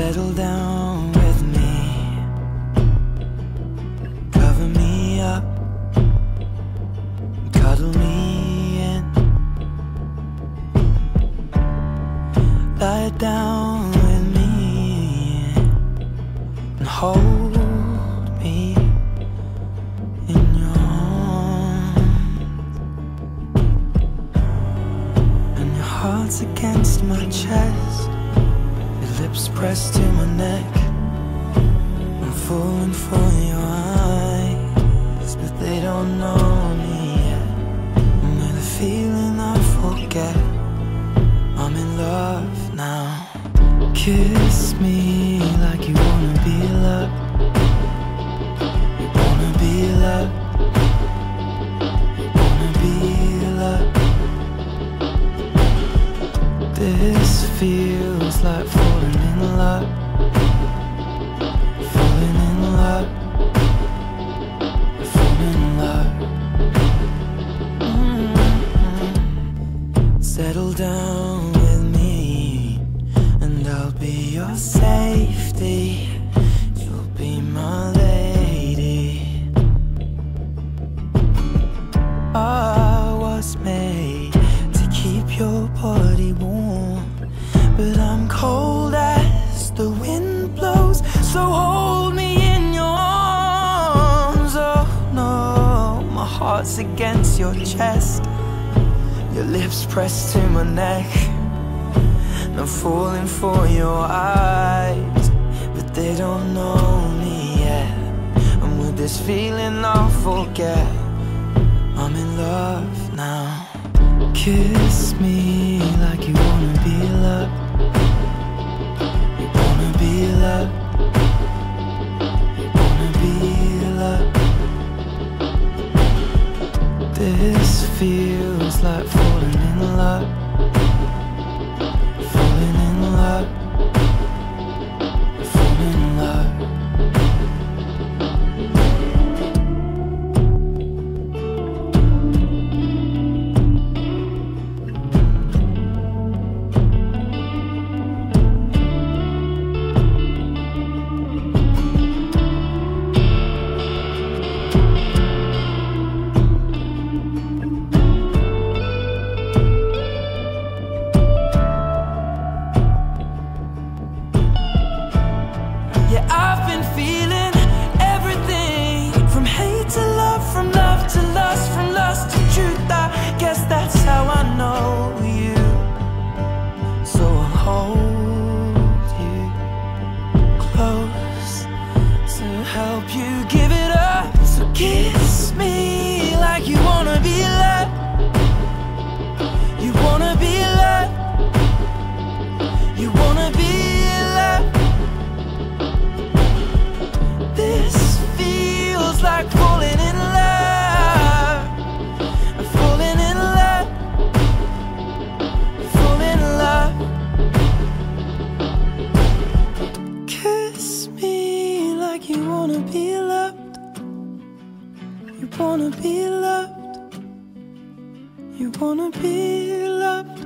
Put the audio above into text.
Settle down with me. Cover me up. Cuddle me in. Lie down with me and hold pressed to my neck. I'm falling for your eyes, but they don't know me yet. With a feeling I forget, I'm in love now. Kiss me like you wanna be loved. You wanna be loved. You wanna be loved. This feels like Falling in love. Falling in love. Mm-hmm. Settle down with me, and I'll be your safety. You'll be my lady. I was made to keep your body warm, but I'm cold heart's against your chest. Your lips pressed to my neck. I'm falling for your eyes, but they don't know me yet. And with this feeling, I'll forget. I'm in love now. Kiss me like This feels like falling in love. You wanna be loved. You wanna be loved.